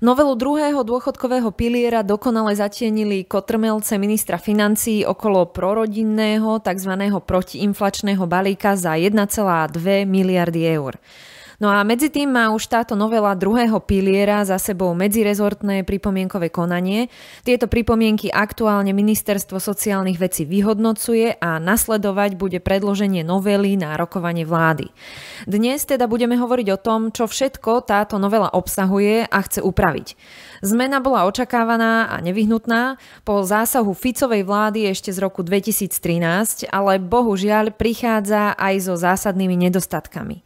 Novelu druhého dôchodkového piliera dokonale zatienili kotrmelce ministra financií okolo prorodinného tzv. protiinflačného balíka za 1,2 miliardy eur. No a medzi tým má už táto novela druhého piliera za sebou medzirezortné pripomienkové konanie. Tieto pripomienky aktuálne Ministerstvo sociálnych vecí vyhodnocuje a nasledovať bude predloženie novely na rokovanie vlády. Dnes teda budeme hovoriť o tom, čo všetko táto novela obsahuje a chce upraviť. Zmena bola očakávaná a nevyhnutná po zásahu Ficovej vlády ešte z roku 2013, ale bohužiaľ prichádza aj so zásadnými nedostatkami.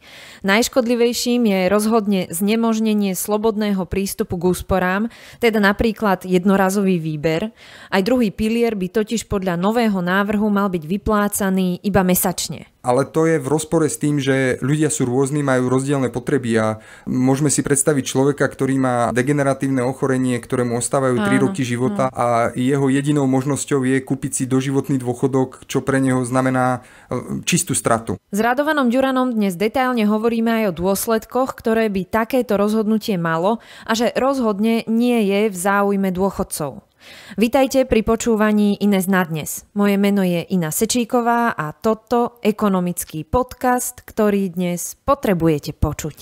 Najškodlivejším je rozhodne znemožnenie slobodného prístupu k úsporám, teda napríklad jednorazový výber. Aj druhý pilier by totiž podľa nového návrhu mal byť vyplácaný iba mesačne ale to je v rozpore s tým, že ľudia sú rôzni, majú rozdielne potreby a môžeme si predstaviť človeka, ktorý má degeneratívne ochorenie, ktorému ostávajú 3 roky života a jeho jedinou možnosťou je kúpiť si doživotný dôchodok, čo pre neho znamená e, čistú stratu. S Radovanom Ďuranom dnes detailne hovoríme aj o dôsledkoch, ktoré by takéto rozhodnutie malo a že rozhodne nie je v záujme dôchodcov. Vitajte pri počúvaní Ines na dnes. Moje meno je Ina Sečíková a toto ekonomický podcast, ktorý dnes potrebujete počuť.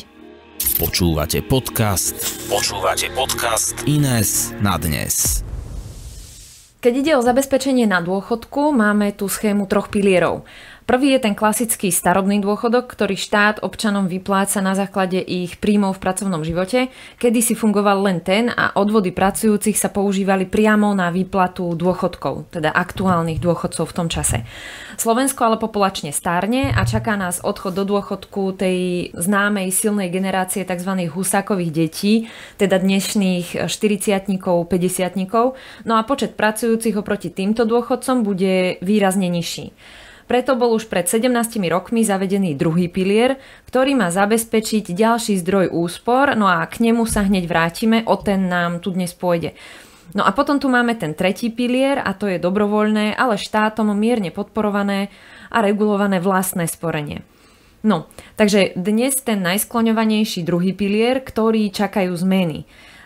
Počúvate podcast. Počúvate podcast Ines na dnes. Keď ide o zabezpečenie na dôchodku, máme tu schému troch pilierov. Prvý je ten klasický starobný dôchodok, ktorý štát občanom vypláca na základe ich príjmov v pracovnom živote. Kedy si fungoval len ten a odvody pracujúcich sa používali priamo na výplatu dôchodkov, teda aktuálnych dôchodcov v tom čase. Slovensko ale populačne stárne a čaká nás odchod do dôchodku tej známej silnej generácie tzv. husákových detí, teda dnešných 40 50 no a počet pracujúcich oproti týmto dôchodcom bude výrazne nižší. Preto bol už pred 17 rokmi zavedený druhý pilier, ktorý má zabezpečiť ďalší zdroj úspor, no a k nemu sa hneď vrátime, o ten nám tu dnes pôjde. No a potom tu máme ten tretí pilier a to je dobrovoľné, ale štátom mierne podporované a regulované vlastné sporenie. No, takže dnes ten najskloňovanejší druhý pilier, ktorý čakajú zmeny.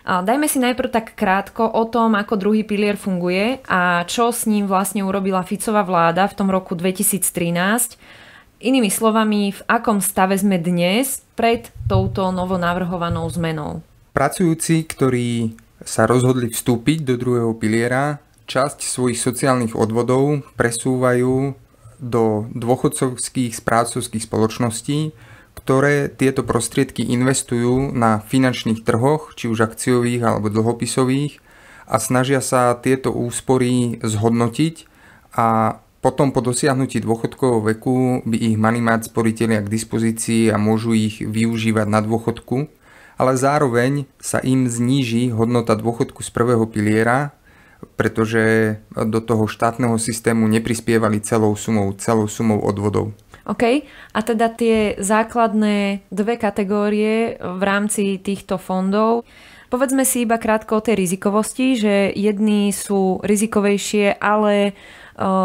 Dajme si najprv tak krátko o tom, ako druhý pilier funguje a čo s ním vlastne urobila Ficová vláda v tom roku 2013. Inými slovami, v akom stave sme dnes pred touto novonavrhovanou zmenou. Pracujúci, ktorí sa rozhodli vstúpiť do druhého piliera, časť svojich sociálnych odvodov presúvajú do dôchodcovských správcovských spoločností, ktoré tieto prostriedky investujú na finančných trhoch, či už akciových alebo dlhopisových a snažia sa tieto úspory zhodnotiť a potom po dosiahnutí dôchodkového veku by ich mali mať sporiteľia k dispozícii a môžu ich využívať na dôchodku, ale zároveň sa im zníži hodnota dôchodku z prvého piliera, pretože do toho štátneho systému neprispievali celou sumou, celou sumou odvodov. OK. A teda tie základné dve kategórie v rámci týchto fondov. Povedzme si iba krátko o tej rizikovosti, že jedni sú rizikovejšie, ale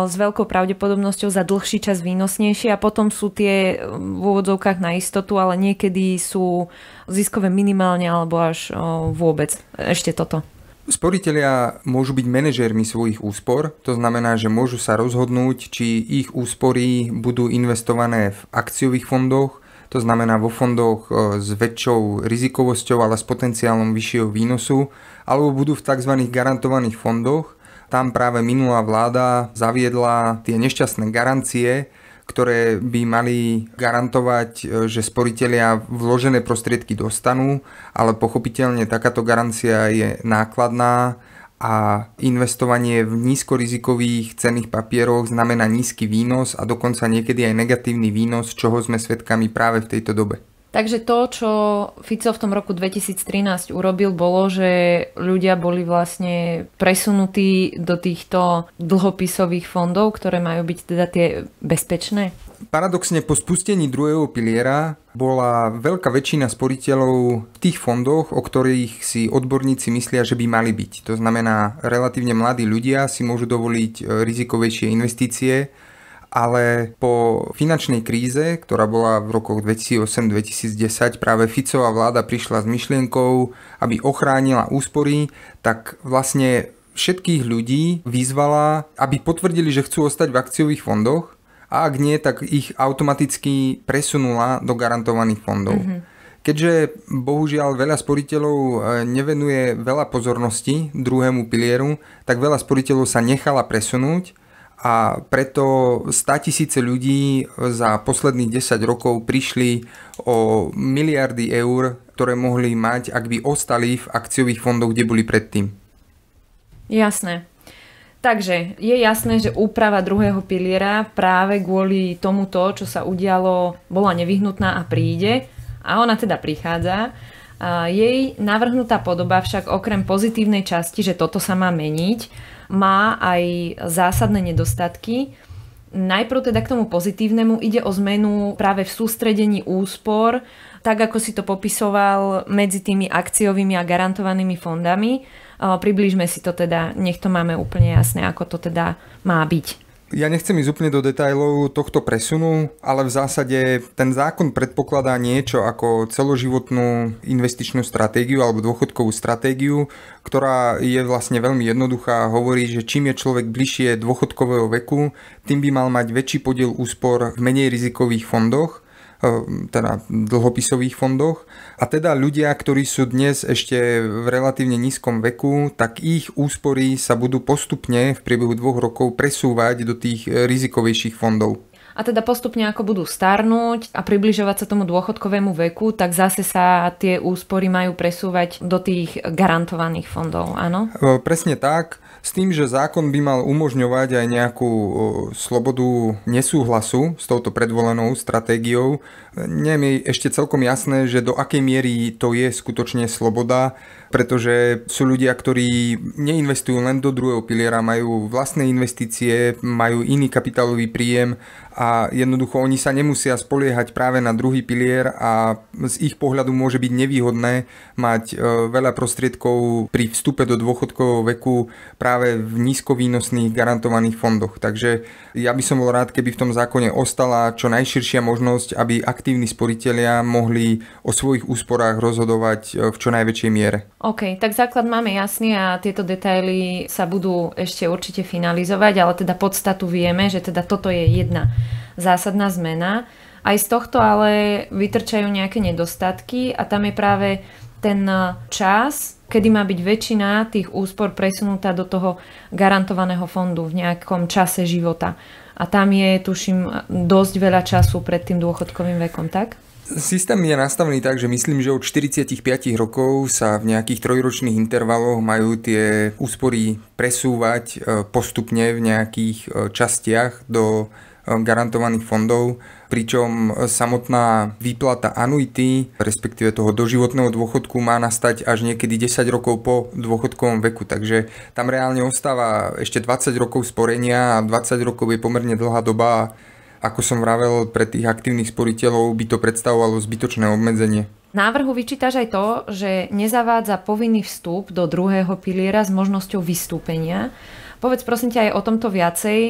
s veľkou pravdepodobnosťou za dlhší čas výnosnejšie a potom sú tie v úvodzovkách na istotu, ale niekedy sú ziskové minimálne alebo až vôbec. Ešte toto. Sporiteľia môžu byť manažérmi svojich úspor, to znamená, že môžu sa rozhodnúť, či ich úspory budú investované v akciových fondoch, to znamená vo fondoch e, s väčšou rizikovosťou, ale s potenciálom vyššieho výnosu, alebo budú v tzv. garantovaných fondoch. Tam práve minulá vláda zaviedla tie nešťastné garancie, ktoré by mali garantovať, e, že sporiteľia vložené prostriedky dostanú, ale pochopiteľne takáto garancia je nákladná a investovanie v nízkorizikových cenných papieroch znamená nízky výnos a dokonca niekedy aj negatívny výnos, čoho sme svedkami práve v tejto dobe. Takže to, čo Fico v tom roku 2013 urobil, bolo, že ľudia boli vlastne presunutí do týchto dlhopisových fondov, ktoré majú byť teda tie bezpečné? Paradoxne po spustení druhého piliera bola veľká väčšina sporiteľov v tých fondoch, o ktorých si odborníci myslia, že by mali byť. To znamená, relatívne mladí ľudia si môžu dovoliť e, rizikovejšie investície ale po finančnej kríze, ktorá bola v rokoch 2008-2010, práve Ficová vláda prišla s myšlienkou, aby ochránila úspory, tak vlastne všetkých ľudí vyzvala, aby potvrdili, že chcú ostať v akciových fondoch a ak nie, tak ich automaticky presunula do garantovaných fondov. Mm-hmm. Keďže bohužiaľ veľa sporiteľov e, nevenuje veľa pozornosti druhému pilieru, tak veľa sporiteľov sa nechala presunúť a preto 100 tisíce ľudí za posledných 10 rokov prišli o miliardy eur, ktoré mohli mať, ak by ostali v akciových fondoch, kde boli predtým. Jasné. Takže je jasné, že úprava druhého piliera práve kvôli tomuto, čo sa udialo, bola nevyhnutná a príde. A ona teda prichádza. Jej navrhnutá podoba však okrem pozitívnej časti, že toto sa má meniť, má aj zásadné nedostatky. Najprv teda k tomu pozitívnemu ide o zmenu práve v sústredení úspor, tak ako si to popisoval medzi tými akciovými a garantovanými fondami. Priblížme si to teda, nech to máme úplne jasné, ako to teda má byť. Ja nechcem ísť úplne do detajlov tohto presunu, ale v zásade ten zákon predpokladá niečo ako celoživotnú investičnú stratégiu alebo dôchodkovú stratégiu, ktorá je vlastne veľmi jednoduchá a hovorí, že čím je človek bližšie dôchodkového veku, tým by mal mať väčší podiel úspor v menej rizikových fondoch teda dlhopisových fondoch. A teda ľudia, ktorí sú dnes ešte v relatívne nízkom veku, tak ich úspory sa budú postupne v priebehu dvoch rokov presúvať do tých e, rizikovejších fondov a teda postupne ako budú starnúť a približovať sa tomu dôchodkovému veku, tak zase sa tie úspory majú presúvať do tých garantovaných fondov, áno? E, presne tak. S tým, že zákon by mal umožňovať aj nejakú slobodu nesúhlasu s touto predvolenou stratégiou, nie je ešte celkom jasné, že do akej miery to je skutočne sloboda, pretože sú ľudia, ktorí neinvestujú len do druhého piliera, majú vlastné investície, majú iný kapitálový príjem a jednoducho oni sa nemusia spoliehať práve na druhý pilier a z ich pohľadu môže byť nevýhodné mať e, veľa prostriedkov pri vstupe do dôchodkového veku práve v nízkovýnosných garantovaných fondoch. Takže ja by som bol rád, keby v tom zákone ostala čo najširšia možnosť, aby aktívni sporiteľia mohli o svojich úsporách rozhodovať e, v čo najväčšej miere. OK, tak základ máme jasný a tieto detaily sa budú ešte určite finalizovať, ale teda podstatu vieme, že teda toto je jedna zásadná zmena. Aj z tohto ale vytrčajú nejaké nedostatky a tam je práve ten čas, kedy má byť väčšina tých úspor presunutá do toho garantovaného fondu v nejakom čase života. A tam je, tuším, dosť veľa času pred tým dôchodkovým vekom, tak? Systém je nastavený tak, že myslím, že od 45 rokov sa v nejakých trojročných intervaloch majú tie úspory presúvať e, postupne v nejakých e, častiach do Eh, garantovaných fondov, pričom samotná výplata anuity, respektíve toho doživotného dôchodku má nastať až niekedy 10 rokov po dôchodkovom veku, takže tam reálne ostáva ešte 20 rokov sporenia a 20 rokov je pomerne dlhá doba ako som vravel, pre tých aktívnych sporiteľov by to predstavovalo zbytočné obmedzenie. Návrhu vyčítaš aj to, že nezavádza povinný vstup do druhého piliera s možnosťou vystúpenia. Povedz prosím ťa aj o tomto viacej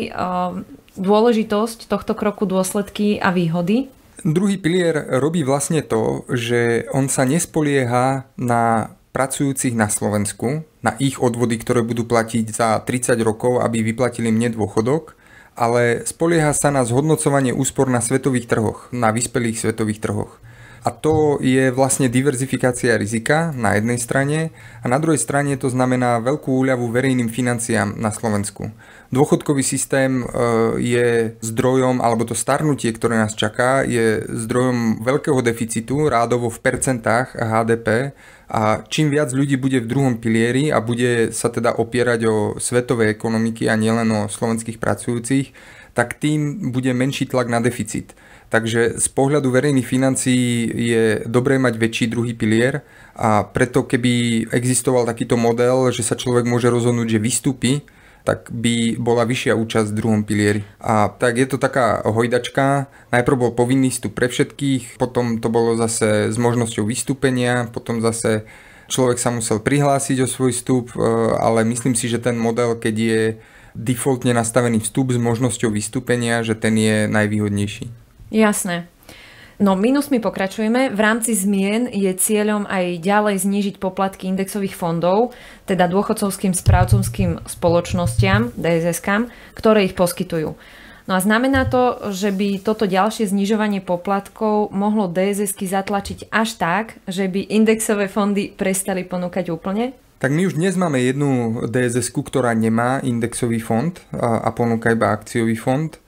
dôležitosť tohto kroku, dôsledky a výhody? Druhý pilier robí vlastne to, že on sa nespolieha na pracujúcich na Slovensku, na ich odvody, ktoré budú platiť za 30 rokov, aby vyplatili mne dôchodok, ale spolieha sa na zhodnocovanie úspor na svetových trhoch, na vyspelých svetových trhoch. A to je vlastne diverzifikácia rizika na jednej strane a na druhej strane to znamená veľkú úľavu verejným financiám na Slovensku. Dôchodkový systém e, je zdrojom, alebo to starnutie, ktoré nás čaká, je zdrojom veľkého deficitu, rádovo v percentách HDP a čím viac ľudí bude v druhom pilieri a bude sa teda opierať o svetové ekonomiky a nielen o slovenských pracujúcich, tak tým bude menší tlak na deficit. Takže z pohľadu verejných financií je dobré mať väčší druhý pilier a preto keby existoval takýto model, že sa človek môže rozhodnúť, že vystúpi, tak by bola vyššia účasť v druhom pilieri. A tak je to taká hojdačka. Najprv bol povinný vstup pre všetkých, potom to bolo zase s možnosťou vystúpenia, potom zase človek sa musel prihlásiť o svoj vstup, e, ale myslím si, že ten model, keď je defaultne nastavený vstup s možnosťou vystúpenia, že ten je najvýhodnejší. Jasné. No minusmi pokračujeme. V rámci zmien je cieľom aj ďalej znížiť poplatky indexových fondov, teda dôchodcovským správcovským spoločnostiam, DSS, ktoré ich poskytujú. No a znamená to, že by toto ďalšie znižovanie poplatkov mohlo dss zatlačiť až tak, že by indexové fondy prestali ponúkať úplne? Tak my už dnes máme jednu dss ktorá nemá indexový fond a ponúka iba akciový fond.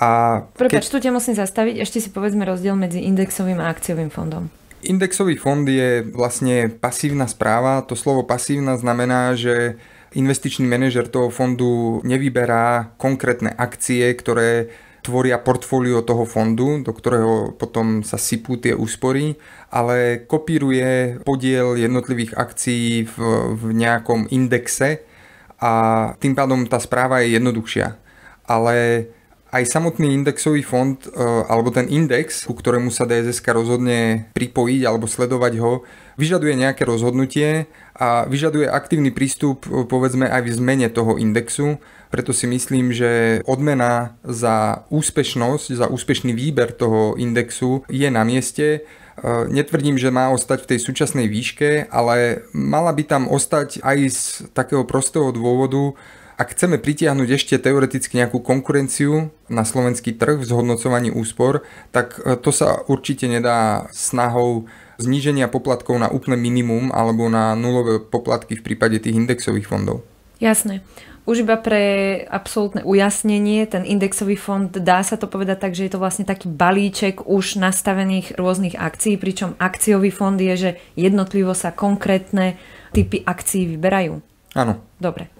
A Prepač, keď... tu ťa musím zastaviť, ešte si povedzme rozdiel medzi indexovým a akciovým fondom. Indexový fond je vlastne pasívna správa. To slovo pasívna znamená, že investičný manažer toho fondu nevyberá konkrétne akcie, ktoré tvoria portfólio toho fondu, do ktorého potom sa sypú tie úspory, ale kopíruje podiel jednotlivých akcií v, v nejakom indexe a tým pádom tá správa je jednoduchšia. Ale aj samotný indexový fond e, alebo ten index, ku ktorému sa DSS rozhodne pripojiť alebo sledovať ho, vyžaduje nejaké rozhodnutie a vyžaduje aktívny prístup e, povedzme aj v zmene toho indexu. Preto si myslím, že odmena za úspešnosť, za úspešný výber toho indexu je na mieste. E, netvrdím, že má ostať v tej súčasnej výške, ale mala by tam ostať aj z takého prostého dôvodu, ak chceme pritiahnuť ešte teoreticky nejakú konkurenciu na slovenský trh v zhodnocovaní úspor, tak e, to sa určite nedá snahou zníženia poplatkov na úplné minimum alebo na nulové poplatky v prípade tých indexových fondov. Jasné. Už iba pre absolútne ujasnenie, ten indexový fond, dá sa to povedať tak, že je to vlastne taký balíček už nastavených rôznych akcií, pričom akciový fond je, že jednotlivo sa konkrétne typy akcií vyberajú. Áno. Dobre.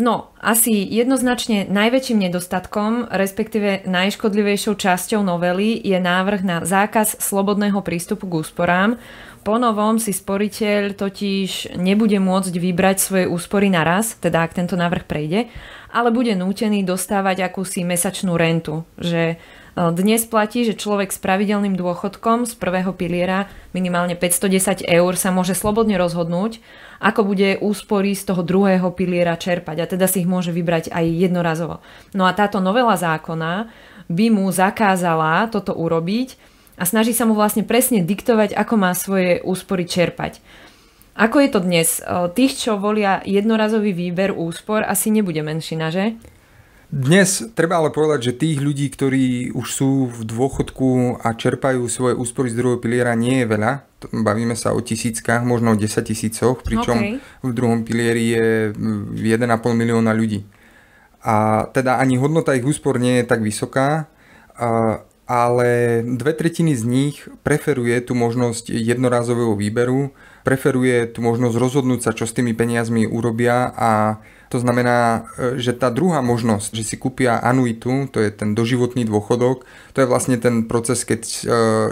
No, asi jednoznačne najväčším nedostatkom, respektíve najškodlivejšou časťou novely je návrh na zákaz slobodného prístupu k úsporám. Po novom si sporiteľ totiž nebude môcť vybrať svoje úspory naraz, teda ak tento návrh prejde, ale bude nútený dostávať akúsi mesačnú rentu, že dnes platí, že človek s pravidelným dôchodkom z prvého piliera minimálne 510 eur sa môže slobodne rozhodnúť, ako bude úspory z toho druhého piliera čerpať a teda si ich môže vybrať aj jednorazovo. No a táto novela zákona by mu zakázala toto urobiť a snaží sa mu vlastne presne diktovať, ako má svoje úspory čerpať. Ako je to dnes? Tých, čo volia jednorazový výber úspor, asi nebude menšina, že? Dnes treba ale povedať, že tých ľudí, ktorí už sú v dôchodku a čerpajú svoje úspory z druhého piliera, nie je veľa. Bavíme sa o tisíckach, možno o 10 tisícoch, pričom okay. v druhom pilieri je 1,5 milióna ľudí. A teda ani hodnota ich úspor nie je tak vysoká, ale dve tretiny z nich preferuje tú možnosť jednorázového výberu, preferuje tú možnosť rozhodnúť sa, čo s tými peniazmi urobia a to znamená, e, že tá druhá možnosť, že si kúpia anuitu, to je ten doživotný dôchodok, to je vlastne ten proces, keď e,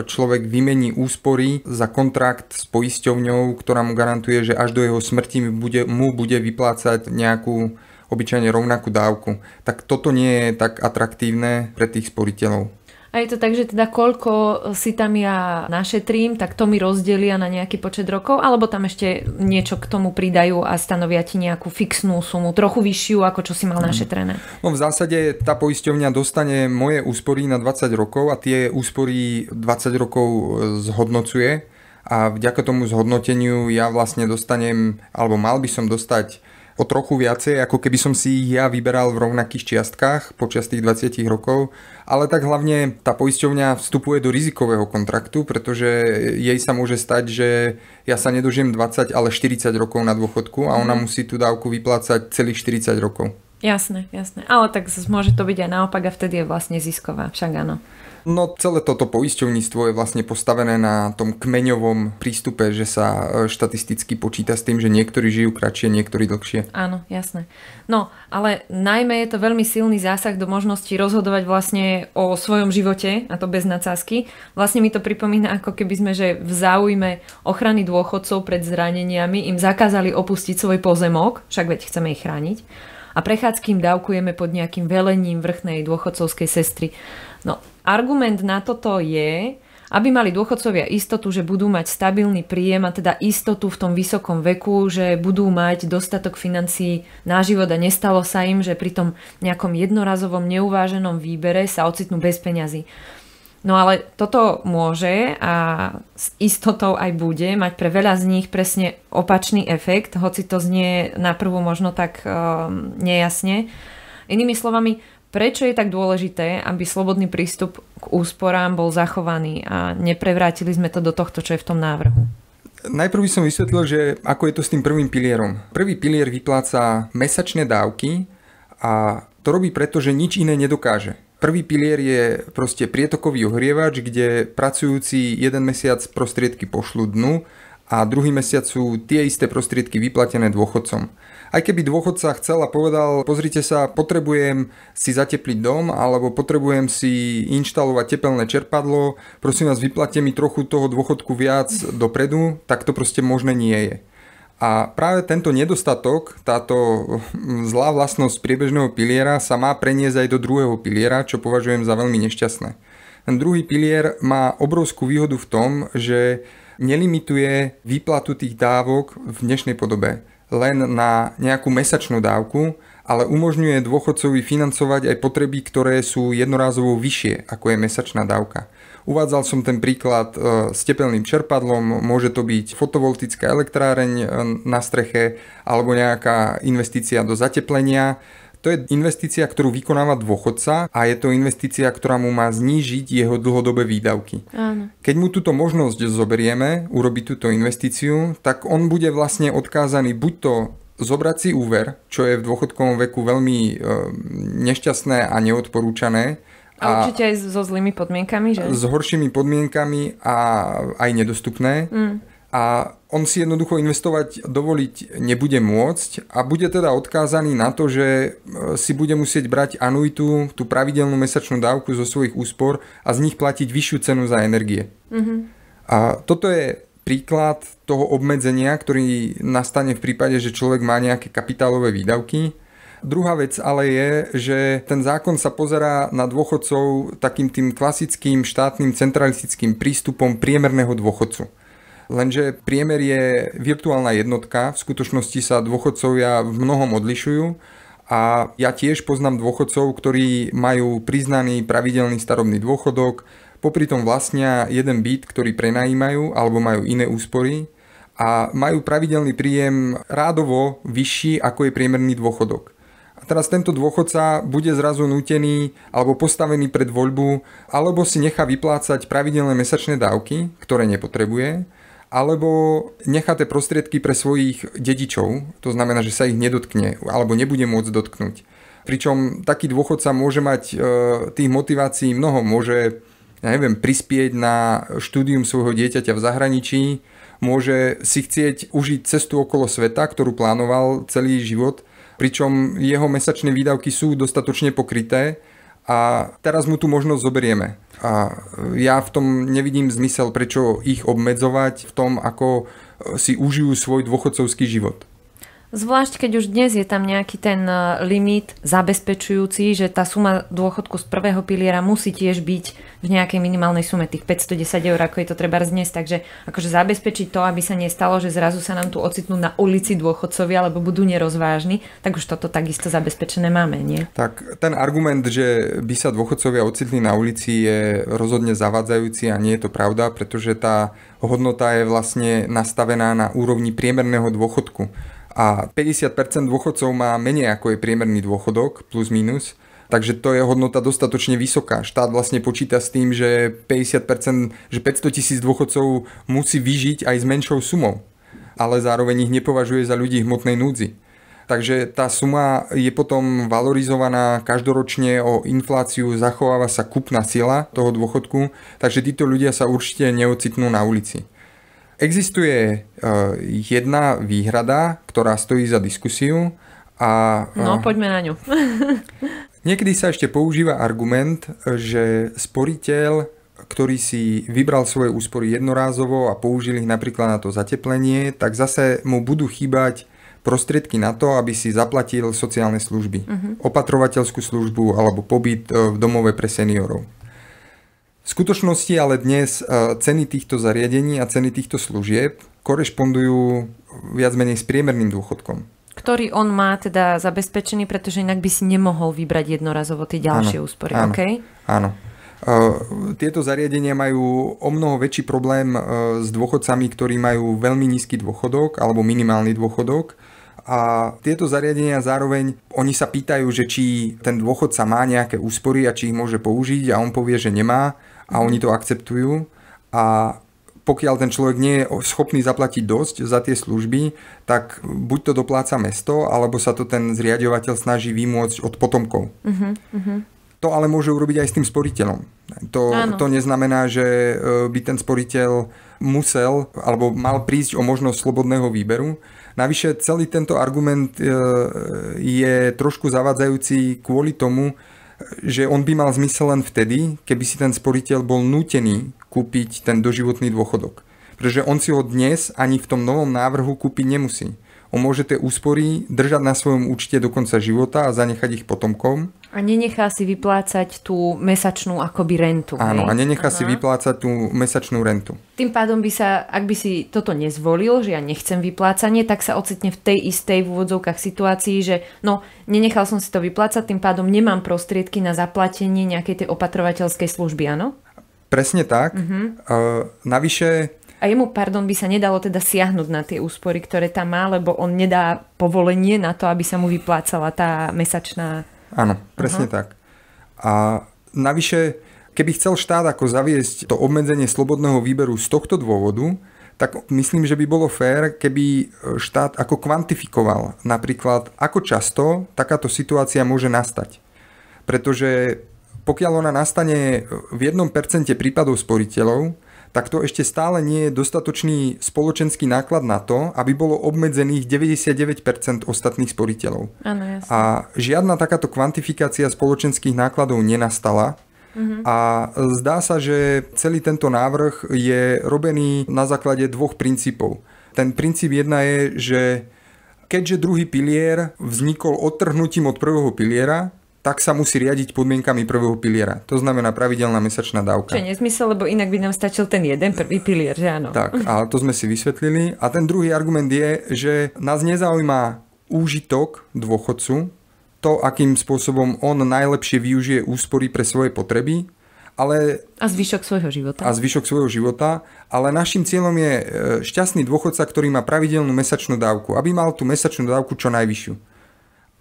človek vymení úspory za kontrakt s poisťovňou, ktorá mu garantuje, že až do jeho smrti mu bude, mu bude vyplácať nejakú obyčajne rovnakú dávku. Tak toto nie je tak atraktívne pre tých sporiteľov. A je to tak, že teda koľko si tam ja našetrím, tak to mi rozdelia na nejaký počet rokov, alebo tam ešte niečo k tomu pridajú a stanovia ti nejakú fixnú sumu, trochu vyššiu, ako čo si mal mhm. našetrené? No v zásade tá poisťovňa dostane moje úspory na 20 rokov a tie úspory 20 rokov zhodnocuje a vďaka tomu zhodnoteniu ja vlastne dostanem, alebo mal by som dostať o trochu viacej, ako keby som si ich ja vyberal v rovnakých čiastkách počas tých 20 rokov, ale tak hlavne tá poisťovňa vstupuje do rizikového kontraktu, pretože jej sa môže stať, že ja sa nedožijem 20, ale 40 rokov na dôchodku a ona mm. musí tú dávku vyplácať celých 40 rokov. Jasné, jasné. Ale tak môže to byť aj naopak a vtedy je vlastne zisková, však áno. No celé toto poisťovníctvo je vlastne postavené na tom kmeňovom prístupe, že sa e, štatisticky počíta s tým, že niektorí žijú kratšie, niektorí dlhšie. Áno, jasné. No, ale najmä je to veľmi silný zásah do možnosti rozhodovať vlastne o svojom živote, a to bez nadsázky. Vlastne mi to pripomína, ako keby sme, že v záujme ochrany dôchodcov pred zraneniami im zakázali opustiť svoj pozemok, však veď chceme ich chrániť a prechádzky im dávkujeme pod nejakým velením vrchnej dôchodcovskej sestry. No, argument na toto je, aby mali dôchodcovia istotu, že budú mať stabilný príjem a teda istotu v tom vysokom veku, že budú mať dostatok financií na život a nestalo sa im, že pri tom nejakom jednorazovom neuváženom výbere sa ocitnú bez peňazí. No ale toto môže a s istotou aj bude mať pre veľa z nich presne opačný efekt, hoci to znie na prvú možno tak um, nejasne. Inými slovami, prečo je tak dôležité, aby slobodný prístup k úsporám bol zachovaný a neprevrátili sme to do tohto, čo je v tom návrhu? Najprv by som vysvetlil, že ako je to s tým prvým pilierom. Prvý pilier vypláca mesačné dávky a to robí preto, že nič iné nedokáže. Prvý pilier je proste prietokový ohrievač, kde pracujúci jeden mesiac prostriedky pošlu dnu a druhý mesiac sú tie isté prostriedky vyplatené dôchodcom. Aj keby dôchodca chcel a povedal, pozrite sa, potrebujem si zatepliť dom alebo potrebujem si inštalovať tepelné čerpadlo, prosím vás, vyplate mi trochu toho dôchodku viac dopredu, tak to proste možné nie je. A práve tento nedostatok, táto zlá vlastnosť priebežného piliera sa má preniesť aj do druhého piliera, čo považujem za veľmi nešťastné. Ten druhý pilier má obrovskú výhodu v tom, že nelimituje výplatu tých dávok v dnešnej podobe len na nejakú mesačnú dávku, ale umožňuje dôchodcovi financovať aj potreby, ktoré sú jednorázovo vyššie, ako je mesačná dávka. Uvádzal som ten príklad e, s tepelným čerpadlom, môže to byť fotovoltická elektráreň e, na streche alebo nejaká investícia do zateplenia. To je investícia, ktorú vykonáva dôchodca a je to investícia, ktorá mu má znížiť jeho dlhodobé výdavky. Áno. Keď mu túto možnosť zoberieme, urobiť túto investíciu, tak on bude vlastne odkázaný buď to zobrať si úver, čo je v dôchodkovom veku veľmi e, nešťastné a neodporúčané, a určite aj so zlými podmienkami, že? S horšími podmienkami a aj nedostupné. Mm. A on si jednoducho investovať dovoliť nebude môcť a bude teda odkázaný na to, že e, si bude musieť brať anuitu, tú pravidelnú mesačnú dávku zo svojich úspor a z nich platiť vyššiu cenu za energie. Mm-hmm. A toto je príklad toho obmedzenia, ktorý nastane v prípade, že človek má nejaké kapitálové výdavky Druhá vec ale je, že ten zákon sa pozerá na dôchodcov takým tým klasickým štátnym centralistickým prístupom priemerného dôchodcu. Lenže priemer je virtuálna jednotka, v skutočnosti sa dôchodcovia v mnohom odlišujú a ja tiež poznám dôchodcov, ktorí majú priznaný pravidelný starobný dôchodok, popri tom vlastnia jeden byt, ktorý prenajímajú alebo majú iné úspory a majú pravidelný príjem rádovo vyšší ako je priemerný dôchodok. A teraz tento dôchodca bude zrazu nutený alebo postavený pred voľbu, alebo si nechá vyplácať pravidelné mesačné dávky, ktoré nepotrebuje, alebo nechá tie prostriedky pre svojich dedičov, to znamená, že sa ich nedotkne alebo nebude môcť dotknúť. Pričom taký dôchodca môže mať e, tých motivácií mnoho, môže ja neviem, prispieť na štúdium svojho dieťaťa v zahraničí, môže si chcieť užiť cestu okolo sveta, ktorú plánoval celý život pričom jeho mesačné výdavky sú dostatočne pokryté a teraz mu tú možnosť zoberieme. A ja v tom nevidím zmysel, prečo ich obmedzovať v tom, ako si užijú svoj dôchodcovský život. Zvlášť keď už dnes je tam nejaký ten e, limit zabezpečujúci, že tá suma dôchodku z prvého piliera musí tiež byť v nejakej minimálnej sume tých 510 eur, ako je to treba dnes. Takže akože zabezpečiť to, aby sa nestalo, že zrazu sa nám tu ocitnú na ulici dôchodcovia, alebo budú nerozvážni, tak už toto takisto zabezpečené máme, nie? Tak ten argument, že by sa dôchodcovia ocitli na ulici je rozhodne zavádzajúci a nie je to pravda, pretože tá hodnota je vlastne nastavená na úrovni priemerného dôchodku a 50% dôchodcov má menej ako je priemerný dôchodok, plus minus, takže to je hodnota dostatočne vysoká. Štát vlastne počíta s tým, že 50%, že 500 tisíc dôchodcov musí vyžiť aj s menšou sumou, ale zároveň ich nepovažuje za ľudí hmotnej núdzi. Takže tá suma je potom valorizovaná každoročne o infláciu, zachováva sa kupná sila toho dôchodku, takže títo ľudia sa určite neocitnú na ulici. Existuje e, jedna výhrada, ktorá stojí za diskusiu. A, e, no, poďme na ňu. niekedy sa ešte používa argument, že sporiteľ, ktorý si vybral svoje úspory jednorázovo a použil ich napríklad na to zateplenie, tak zase mu budú chýbať prostriedky na to, aby si zaplatil sociálne služby, uh-huh. opatrovateľskú službu alebo pobyt e, v domove pre seniorov. V skutočnosti ale dnes e, ceny týchto zariadení a ceny týchto služieb korešpondujú viac menej s priemerným dôchodkom. Ktorý on má teda zabezpečený, pretože inak by si nemohol vybrať jednorazovo tie ďalšie áno, úspory. Áno, okay? áno. Tieto zariadenia majú o mnoho väčší problém s dôchodcami, ktorí majú veľmi nízky dôchodok alebo minimálny dôchodok. A tieto zariadenia zároveň, oni sa pýtajú, že či ten dôchodca má nejaké úspory a či ich môže použiť a on povie, že nemá a oni to akceptujú. A pokiaľ ten človek nie je schopný zaplatiť dosť za tie služby, tak buď to dopláca mesto, alebo sa to ten zriadovateľ snaží vymôcť od potomkov. Uh-huh. To ale môže urobiť aj s tým sporiteľom. To, to neznamená, že e, by ten sporiteľ musel alebo mal prísť o možnosť slobodného výberu. Navyše celý tento argument e, je trošku zavadzajúci kvôli tomu, že on by mal zmysel len vtedy, keby si ten sporiteľ bol nútený kúpiť ten doživotný dôchodok. Pretože on si ho dnes ani v tom novom návrhu kúpiť nemusí on môže tie úspory držať na svojom účte do konca života a zanechať ich potomkom. A nenechá si vyplácať tú mesačnú akoby rentu. Áno, hej? a nenechá Aha. si vyplácať tú mesačnú rentu. Tým pádom by sa, ak by si toto nezvolil, že ja nechcem vyplácanie, tak sa ocitne v tej istej v úvodzovkách situácii, že no, nenechal som si to vyplácať, tým pádom nemám prostriedky na zaplatenie nejakej tej opatrovateľskej služby, áno? Presne tak. Uh-huh. Uh, navyše a jemu, pardon, by sa nedalo teda siahnuť na tie úspory, ktoré tam má, lebo on nedá povolenie na to, aby sa mu vyplácala tá mesačná... Áno, presne uh-huh. tak. A navyše, keby chcel štát ako zaviesť to obmedzenie slobodného výberu z tohto dôvodu, tak myslím, že by bolo fér, keby štát ako kvantifikoval napríklad, ako často takáto situácia môže nastať. Pretože pokiaľ ona nastane v 1% prípadov sporiteľov, tak to ešte stále nie je dostatočný spoločenský náklad na to, aby bolo obmedzených 99% ostatných sporiteľov. Áno, jasne. A žiadna takáto kvantifikácia spoločenských nákladov nenastala. Uh-huh. A zdá sa, že celý tento návrh je robený na základe dvoch princípov. Ten princíp jedna je, že keďže druhý pilier vznikol odtrhnutím od prvého piliera, tak sa musí riadiť podmienkami prvého piliera. To znamená pravidelná mesačná dávka. Čo je nezmysel, lebo inak by nám stačil ten jeden prvý pilier, že áno. Tak, a to sme si vysvetlili. A ten druhý argument je, že nás nezaujíma úžitok dôchodcu, to, akým spôsobom on najlepšie využije úspory pre svoje potreby, ale... A zvyšok svojho života. A zvyšok svojho života, ale našim cieľom je e, šťastný dôchodca, ktorý má pravidelnú mesačnú dávku, aby mal tú mesačnú dávku čo najvyššiu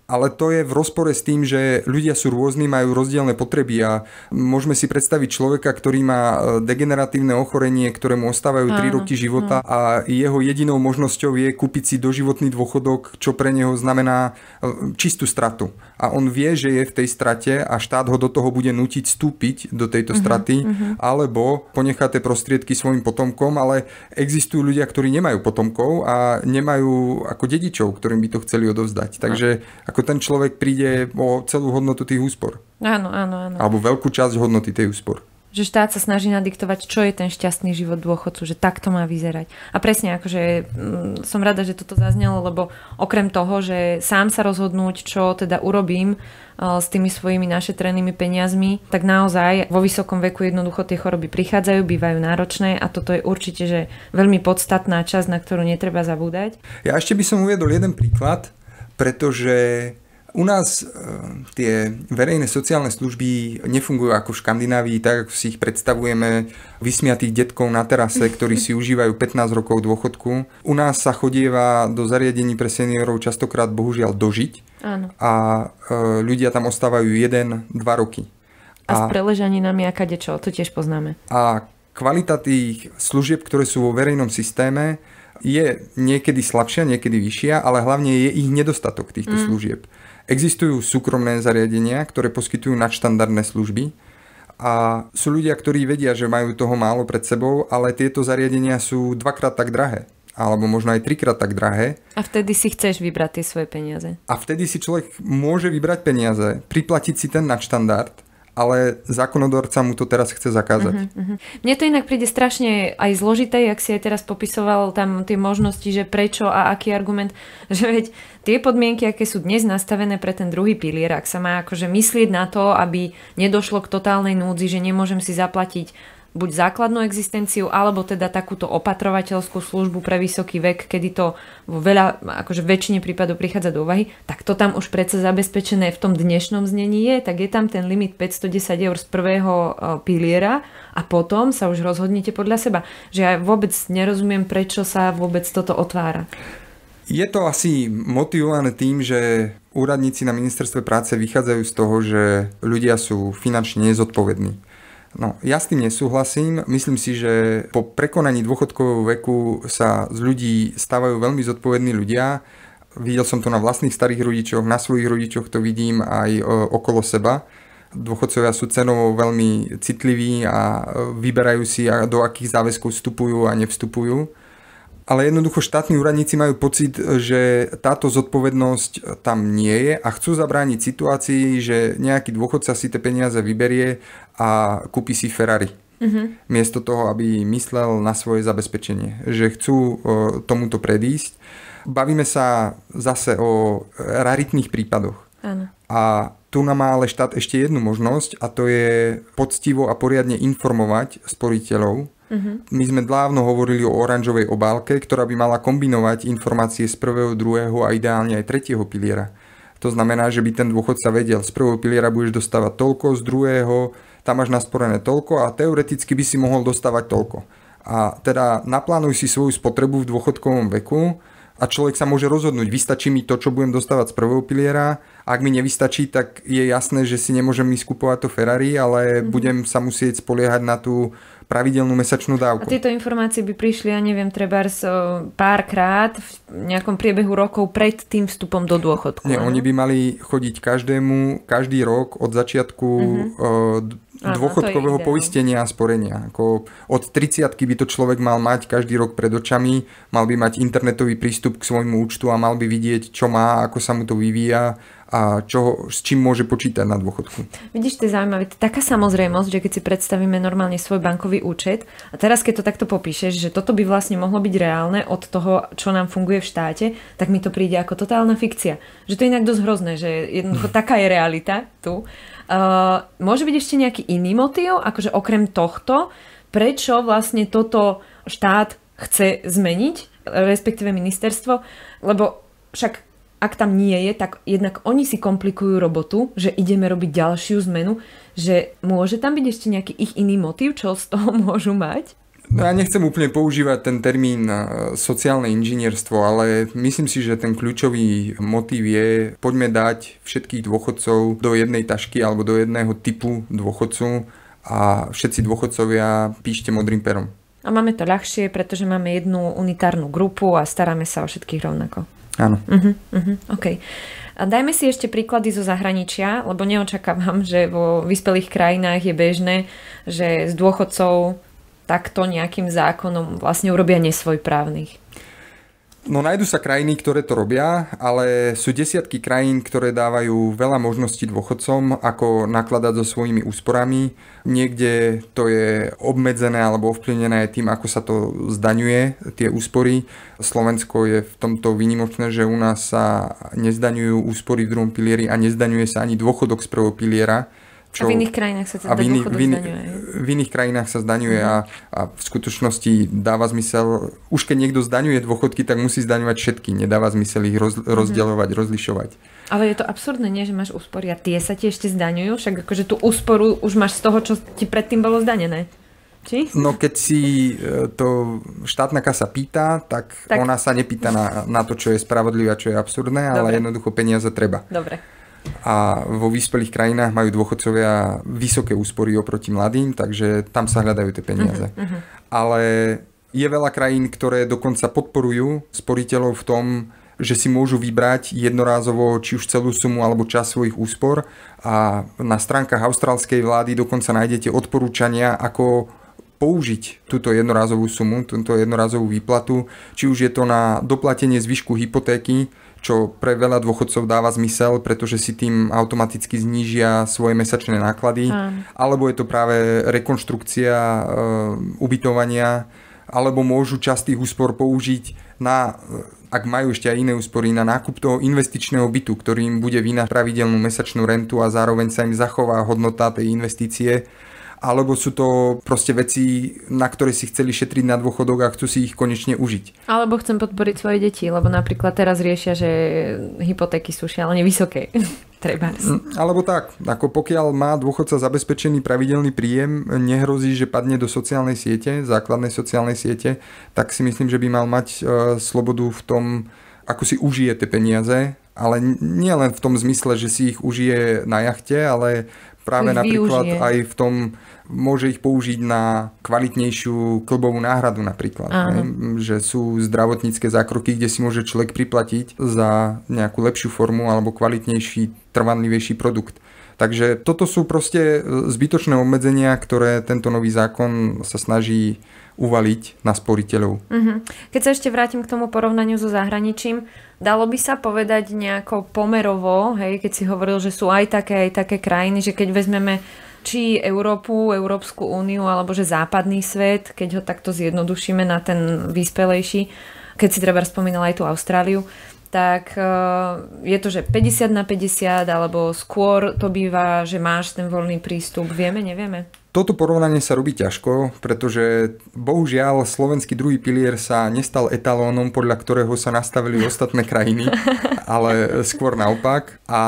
ale to je v rozpore s tým, že ľudia sú rôzni, majú rozdielne potreby a môžeme si predstaviť človeka, ktorý má e, degeneratívne ochorenie, ktoré mu ostávajú 3 roky života a jeho jedinou možnosťou je kúpiť si doživotný dôchodok, čo pre neho znamená e, čistú stratu. A on vie, že je v tej strate a štát ho do toho bude nutiť vstúpiť do tejto uh-huh, straty, uh-huh. alebo ponechá tie prostriedky svojim potomkom, ale existujú ľudia, ktorí nemajú potomkov a nemajú ako dedičov, ktorým by to chceli odovzdať. Takže ako ako ten človek príde o celú hodnotu tých úspor. Áno, áno, áno. Alebo veľkú časť hodnoty tej úspor. Že štát sa snaží nadiktovať, čo je ten šťastný život dôchodcu, že tak to má vyzerať. A presne, akože mm, som rada, že toto zaznelo, lebo okrem toho, že sám sa rozhodnúť, čo teda urobím s tými svojimi našetrenými peniazmi, tak naozaj vo vysokom veku jednoducho tie choroby prichádzajú, bývajú náročné a toto je určite že veľmi podstatná časť, na ktorú netreba zabúdať. Ja ešte by som uviedol jeden príklad pretože u nás e, tie verejné sociálne služby nefungujú ako v Škandinávii, tak ako si ich predstavujeme vysmiatých detkov na terase, ktorí si užívajú 15 rokov dôchodku. U nás sa chodieva do zariadení pre seniorov častokrát bohužiaľ dožiť Áno. a e, ľudia tam ostávajú 1-2 roky. A, a s preležaninami a kadečo, to tiež poznáme. A kvalita tých služieb, ktoré sú vo verejnom systéme, je niekedy slabšia, niekedy vyššia, ale hlavne je ich nedostatok týchto mm. služieb. Existujú súkromné zariadenia, ktoré poskytujú nadštandardné služby a sú ľudia, ktorí vedia, že majú toho málo pred sebou, ale tieto zariadenia sú dvakrát tak drahé alebo možno aj trikrát tak drahé. A vtedy si chceš vybrať tie svoje peniaze. A vtedy si človek môže vybrať peniaze, priplatiť si ten nadštandard ale zákonodorca mu to teraz chce zakázať. Uh-huh, uh-huh. Mne to inak príde strašne aj zložité, jak si aj teraz popisoval tam tie možnosti, že prečo a aký argument, že veď tie podmienky, aké sú dnes nastavené pre ten druhý pilier, ak sa má akože myslieť na to, aby nedošlo k totálnej núdzi, že nemôžem si zaplatiť buď základnú existenciu, alebo teda takúto opatrovateľskú službu pre vysoký vek, kedy to vo veľa, akože väčšine prípadov prichádza do úvahy, tak to tam už predsa zabezpečené v tom dnešnom znení je, tak je tam ten limit 510 eur z prvého e, piliera a potom sa už rozhodnete podľa seba. Že ja vôbec nerozumiem, prečo sa vôbec toto otvára. Je to asi motivované tým, že úradníci na ministerstve práce vychádzajú z toho, že ľudia sú finančne nezodpovední. No, ja s tým nesúhlasím. Myslím si, že po prekonaní dôchodkového veku sa z ľudí stávajú veľmi zodpovední ľudia. Videl som to na vlastných starých rodičoch, na svojich rodičoch to vidím aj e, okolo seba. Dôchodcovia sú cenovo veľmi citliví a e, vyberajú si, do akých záväzkov vstupujú a nevstupujú ale jednoducho štátni úradníci majú pocit, že táto zodpovednosť tam nie je a chcú zabrániť situácii, že nejaký dôchodca si tie peniaze vyberie a kúpi si Ferrari. Uh-huh. Miesto toho, aby myslel na svoje zabezpečenie. Že chcú tomuto predísť. Bavíme sa zase o raritných prípadoch. Áno. A tu nám má ale štát ešte jednu možnosť a to je poctivo a poriadne informovať sporiteľov Uh-huh. My sme dávno hovorili o oranžovej obálke, ktorá by mala kombinovať informácie z prvého, druhého a ideálne aj tretieho piliera. To znamená, že by ten dôchodca vedel, z prvého piliera budeš dostávať toľko, z druhého tam máš nasporené toľko a teoreticky by si mohol dostávať toľko. A teda naplánuj si svoju spotrebu v dôchodkovom veku a človek sa môže rozhodnúť, vystačí mi to, čo budem dostávať z prvého piliera, ak mi nevystačí, tak je jasné, že si nemôžem ísť kupovať to Ferrari, ale mm-hmm. budem sa musieť spoliehať na tú pravidelnú mesačnú dávku. A tieto informácie by prišli, ja neviem, treba párkrát v nejakom priebehu rokov pred tým vstupom do dôchodku. Nie, oni by mali chodiť každému, každý rok od začiatku uh-huh. dôchodkového poistenia a sporenia. Ako od 30 by to človek mal mať každý rok pred očami, mal by mať internetový prístup k svojmu účtu a mal by vidieť, čo má, ako sa mu to vyvíja a čo, s čím môže počítať na dôchodku. Vidíš, to je zaujímavé. Taká samozrejmosť, že keď si predstavíme normálne svoj bankový účet a teraz keď to takto popíšeš, že toto by vlastne mohlo byť reálne od toho, čo nám funguje v štáte, tak mi to príde ako totálna fikcia. Že to je inak dosť hrozné, že jednoducho taká je realita tu. Uh, môže byť ešte nejaký iný motív, akože okrem tohto, prečo vlastne toto štát chce zmeniť, respektíve ministerstvo, lebo však ak tam nie je, tak jednak oni si komplikujú robotu, že ideme robiť ďalšiu zmenu, že môže tam byť ešte nejaký ich iný motív, čo z toho môžu mať? No ja nechcem úplne používať ten termín e, sociálne inžinierstvo, ale myslím si, že ten kľúčový motív je poďme dať všetkých dôchodcov do jednej tašky alebo do jedného typu dôchodcu a všetci dôchodcovia píšte modrým perom. A máme to ľahšie, pretože máme jednu unitárnu grupu a staráme sa o všetkých rovnako. Áno. Uh-huh, uh-huh, OK. A dajme si ešte príklady zo zahraničia, lebo neočakávam, že vo vyspelých krajinách je bežné, že z dôchodcov takto nejakým zákonom vlastne urobia nesvojprávnych. No nájdu sa krajiny, ktoré to robia, ale sú desiatky krajín, ktoré dávajú veľa možností dôchodcom, ako nakladať so svojimi úsporami. Niekde to je obmedzené alebo ovplyvnené tým, ako sa to zdaňuje, tie úspory. Slovensko je v tomto výnimočné, že u nás sa nezdaňujú úspory v druhom pilieri a nezdaňuje sa ani dôchodok z prvého piliera čo, a v iných krajinách sa teda v iných, v, iných, v iných krajinách sa zdaňuje uh-huh. a, a v skutočnosti dáva zmysel, už keď niekto zdaňuje dôchodky, tak musí zdaňovať všetky, nedáva zmysel ich roz, uh-huh. rozdeľovať, rozlišovať. Ale je to absurdné, nie, že máš úspory a tie sa ti ešte zdaňujú, však akože tú úsporu už máš z toho, čo ti predtým bolo zdanené. Či? No keď si e, to štátna kasa pýta, tak, tak... ona sa nepýta na, na to, čo je spravodlivé a čo je absurdné, Dobre. ale jednoducho peniaze treba. Dobre a vo vyspelých krajinách majú dôchodcovia vysoké úspory oproti mladým, takže tam sa hľadajú tie peniaze. Uh-huh. Ale je veľa krajín, ktoré dokonca podporujú sporiteľov v tom, že si môžu vybrať jednorázovo či už celú sumu alebo čas svojich úspor a na stránkach austrálskej vlády dokonca nájdete odporúčania, ako použiť túto jednorázovú sumu, túto jednorázovú výplatu, či už je to na doplatenie zvyšku hypotéky, čo pre veľa dôchodcov dáva zmysel, pretože si tým automaticky znížia svoje mesačné náklady, Áno. alebo je to práve rekonštrukcia e, ubytovania, alebo môžu časť tých úspor použiť na, ak majú ešte aj iné úspory, na nákup toho investičného bytu, ktorý im bude vynať pravidelnú mesačnú rentu a zároveň sa im zachová hodnota tej investície alebo sú to proste veci, na ktoré si chceli šetriť na dôchodok a chcú si ich konečne užiť. Alebo chcem podporiť svoje deti, lebo napríklad teraz riešia, že hypotéky sú šialene vysoké. Treba. Mm, alebo tak, ako pokiaľ má dôchodca zabezpečený pravidelný príjem, nehrozí, že padne do sociálnej siete, základnej sociálnej siete, tak si myslím, že by mal mať uh, slobodu v tom, ako si užije tie peniaze, ale nie len v tom zmysle, že si ich užije na jachte, ale práve napríklad využije. aj v tom, môže ich použiť na kvalitnejšiu klbovú náhradu napríklad. Ne? Že sú zdravotnícke zákroky, kde si môže človek priplatiť za nejakú lepšiu formu alebo kvalitnejší, trvanlivejší produkt. Takže toto sú proste zbytočné obmedzenia, ktoré tento nový zákon sa snaží uvaliť na sporiteľov. Uh-huh. Keď sa ešte vrátim k tomu porovnaniu so zahraničím, dalo by sa povedať nejako pomerovo, hej, keď si hovoril, že sú aj také, aj také krajiny, že keď vezmeme či Európu, Európsku úniu, alebo že západný svet, keď ho takto zjednodušíme na ten vyspelejší, keď si treba spomínala aj tú Austráliu, tak e, je to, že 50 na 50, alebo skôr to býva, že máš ten voľný prístup. Vieme, nevieme? Toto porovnanie sa robí ťažko, pretože bohužiaľ slovenský druhý pilier sa nestal etalónom, podľa ktorého sa nastavili ostatné krajiny, ale skôr naopak. A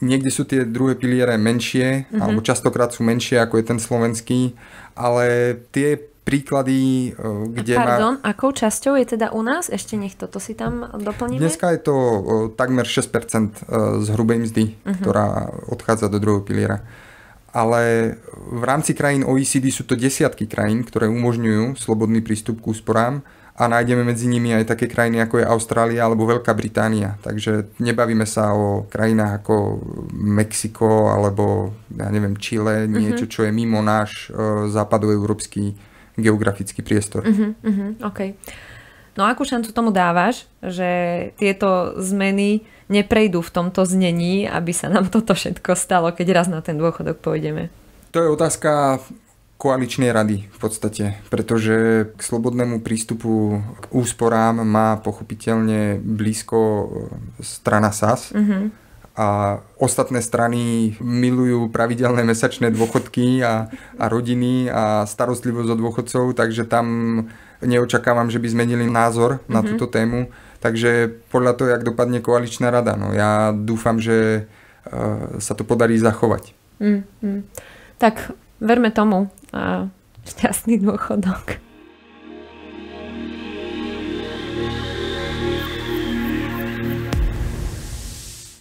niekde sú tie druhé piliere menšie, mm-hmm. alebo častokrát sú menšie ako je ten slovenský, ale tie príklady, e, kde Pardon, má... akou časťou je teda u nás? Ešte nech toto si tam doplníme. Dneska je to e, takmer 6% e, z hrubej mzdy, uh-huh. ktorá odchádza do druhého piliera ale v rámci krajín OECD sú to desiatky krajín, ktoré umožňujú slobodný prístup k úsporám a nájdeme medzi nimi aj také krajiny ako je Austrália alebo Veľká Británia. Takže nebavíme sa o krajinách ako Mexiko alebo ja neviem Chile, mm-hmm. niečo, čo je mimo náš uh, západoeurópsky geografický priestor. Mm-hmm, mm-hmm, okay. No akú šancu tomu dávaš, že tieto zmeny neprejdú v tomto znení, aby sa nám toto všetko stalo, keď raz na ten dôchodok pôjdeme? To je otázka koaličnej rady v podstate, pretože k slobodnému prístupu k úsporám má pochopiteľne blízko e, strana SAS. Mm-hmm a ostatné strany milujú pravidelné mesačné dôchodky a, a rodiny a starostlivosť o dôchodcov, takže tam neočakávam, že by zmenili názor na mm-hmm. túto tému. Takže podľa toho, jak dopadne koaličná rada, no ja dúfam, že uh, sa to podarí zachovať. Mm-hmm. Tak verme tomu a šťastný dôchodok.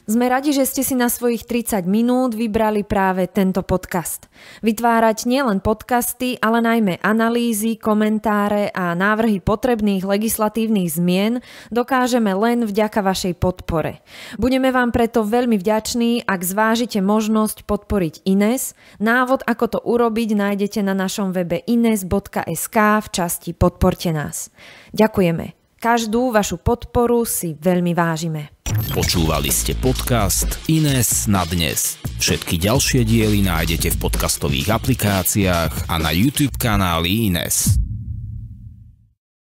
Sme radi, že ste si na svojich 30 minút vybrali práve tento podcast. Vytvárať nielen podcasty, ale najmä analýzy, komentáre a návrhy potrebných legislatívnych zmien dokážeme len vďaka vašej podpore. Budeme vám preto veľmi vďační, ak zvážite možnosť podporiť Ines. Návod, ako to urobiť, nájdete na našom webe ines.sk v časti Podporte nás. Ďakujeme. Každú vašu podporu si veľmi vážime. Počúvali ste podcast Ines na dnes. Všetky ďalšie diely nájdete v podcastových aplikáciách a na YouTube kanáli Ines.